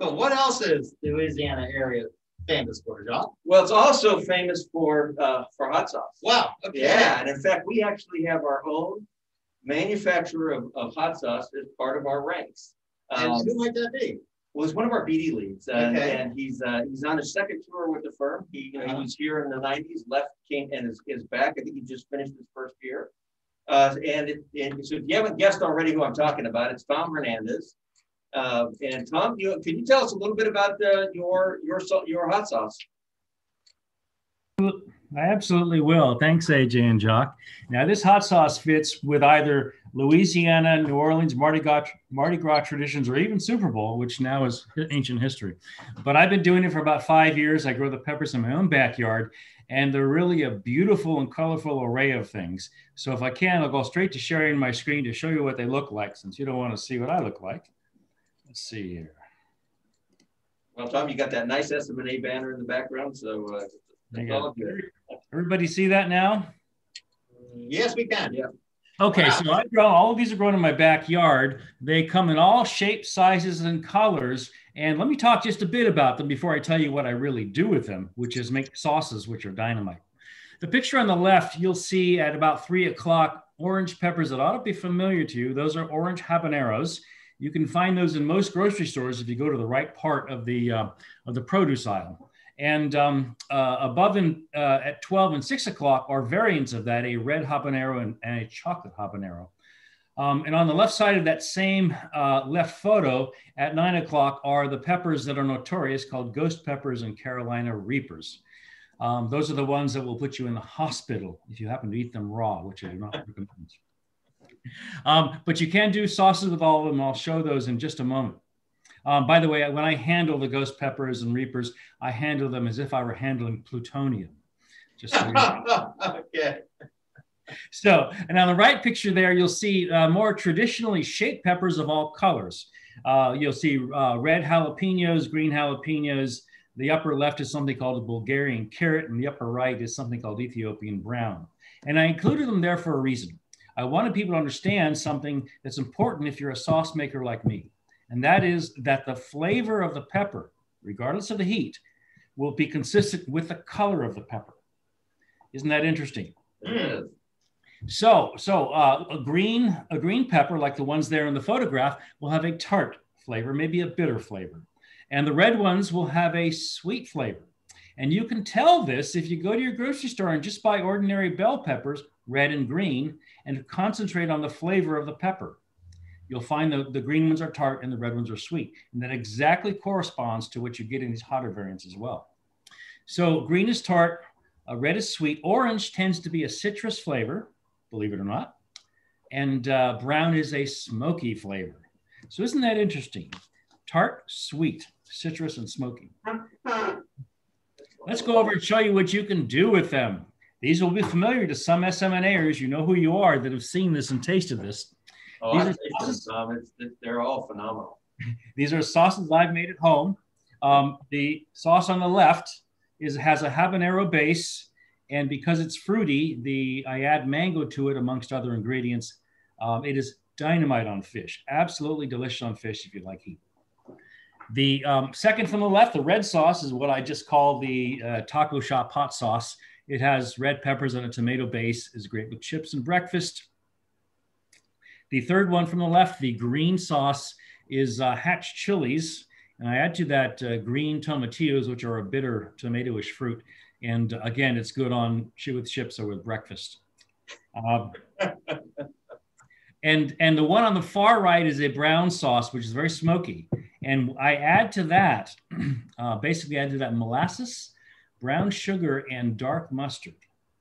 welcome. What else is Louisiana area famous for, John? Well, it's also famous for uh, for hot sauce. Wow. Okay. Yeah, and in fact, we actually have our own manufacturer of, of hot sauce as part of our ranks. And Um, who might that be? well, he's one of our BD leads, and, Okay. and he's uh, he's on his second tour with the firm. He, you know, he Uh-huh. was here in the '90s, left, came, and is, is back. I think he just finished his first year. Uh, and, it, and so if you haven't guessed already who I'm talking about, it's Tom Hernandez. Uh, and Tom, you, can you tell us a little bit about uh, your your your hot sauce? I absolutely will. Thanks, AJ and Jock. Now, this hot sauce fits with either Louisiana, New Orleans, Mardi Gras, Mardi Gras traditions, or even Super Bowl, which now is ancient history. But I've been doing it for about five years. I grow the peppers in my own backyard, and they're really a beautiful and colorful array of things. So, if I can, I'll go straight to sharing my screen to show you what they look like, since you don't want to see what I look like. Let's see here. Well, Tom, you got that nice SM&A banner in the background, so uh, all good. Everybody see that now? Yes, we can. Yeah. Okay, Wow. so I've grown all of these are grown in my backyard. They come in all shapes, sizes, and colors. And let me talk just a bit about them before I tell you what I really do with them, which is make sauces, which are dynamite. The picture on the left, you'll see at about three o'clock orange peppers that ought to be familiar to you. Those are orange habaneros. You can find those in most grocery stores if you go to the right part of the uh, of the produce aisle. And um, uh, above and uh, at 12 and 6 o'clock are variants of that, a red habanero and, and a chocolate habanero. Um, and on the left side of that same uh, left photo at 9 o'clock are the peppers that are notorious called ghost peppers and Carolina reapers. Um, those are the ones that will put you in the hospital if you happen to eat them raw, which I do not recommend. Um, but you can do sauces with all of them. I'll show those in just a moment. Um, by the way, when I handle the ghost peppers and reapers, I handle them as if I were handling plutonium. Just so you know. okay. So, and on the right picture there, you'll see uh, more traditionally shaped peppers of all colors. Uh, you'll see uh, red jalapenos, green jalapenos. The upper left is something called a Bulgarian carrot, and the upper right is something called Ethiopian brown. And I included them there for a reason. I wanted people to understand something that's important if you're a sauce maker like me, and that is that the flavor of the pepper, regardless of the heat, will be consistent with the color of the pepper. Isn't that interesting? Mm. So, so uh, a green, a green pepper like the ones there in the photograph will have a tart flavor, maybe a bitter flavor, and the red ones will have a sweet flavor. And you can tell this if you go to your grocery store and just buy ordinary bell peppers, red and green, and concentrate on the flavor of the pepper. You'll find the, the green ones are tart and the red ones are sweet. And that exactly corresponds to what you get in these hotter variants as well. So green is tart, uh, red is sweet, orange tends to be a citrus flavor, believe it or not. And uh, brown is a smoky flavor. So isn't that interesting? Tart, sweet, citrus, and smoky. Let's go over and show you what you can do with them. These will be familiar to some SM&Aers. You know who you are that have seen this and tasted this. Oh, These I are sauces. It's, they're all phenomenal. These are sauces I've made at home. Um, the sauce on the left is has a habanero base, and because it's fruity, the I add mango to it amongst other ingredients. Um, it is dynamite on fish, absolutely delicious on fish if you like heat. The um, second from the left, the red sauce, is what I just call the uh, taco shop hot sauce. It has red peppers and a tomato base. is great with chips and breakfast. The third one from the left, the green sauce, is uh, hatch chilies. And I add to that uh, green tomatillos, which are a bitter tomatoish fruit. And uh, again, it's good on with chips or with breakfast. Um, and and the one on the far right is a brown sauce, which is very smoky. And I add to that, uh, basically, I add to that molasses, brown sugar, and dark mustard,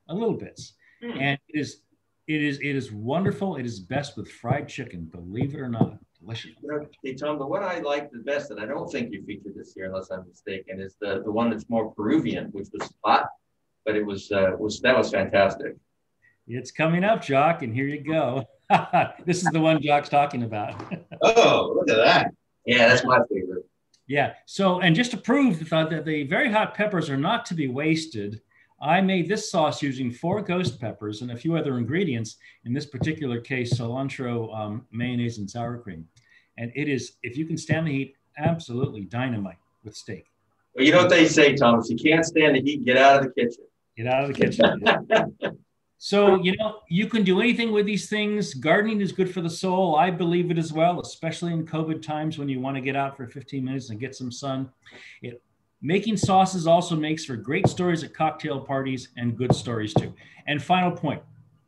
a little bits. Hmm. And it is it is it is wonderful. It is best with fried chicken, believe it or not. Delicious. You know, Hey, Tom, the one I like the best, and I don't think you featured this here unless I'm mistaken, is the, the one that's more Peruvian, which was hot, but it was, uh, was, that was fantastic. It's coming up, Jock, and here you go. this is the one Jock's talking about. Oh, look at that. Yeah, that's my favorite. yeah. So, and just to prove that that the very hot peppers are not to be wasted, I made this sauce using four ghost peppers and a few other ingredients. In this particular case, cilantro, um, mayonnaise, and sour cream. And it is, if you can stand the heat, absolutely dynamite with steak. Well, you know what they say, Tom, if you can't stand the heat, get out of the kitchen. Get out of the kitchen. so, you know, you can do anything with these things. Gardening is good for the soul. I believe it as well, especially in COVID times when you want to get out for 15 minutes and get some sun. It Making sauces also makes for great stories at cocktail parties and good stories too. And final point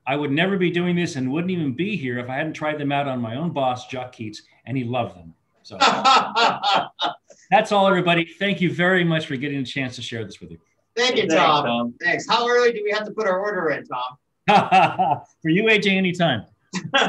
I would never be doing this and wouldn't even be here if I hadn't tried them out on my own boss, Jock Keats, and he loved them. So that's all, everybody. Thank you very much for getting a chance to share this with you. Thank you, Thanks, Tom. Tom. Thanks. How early do we have to put our order in, Tom? for you, AJ, anytime.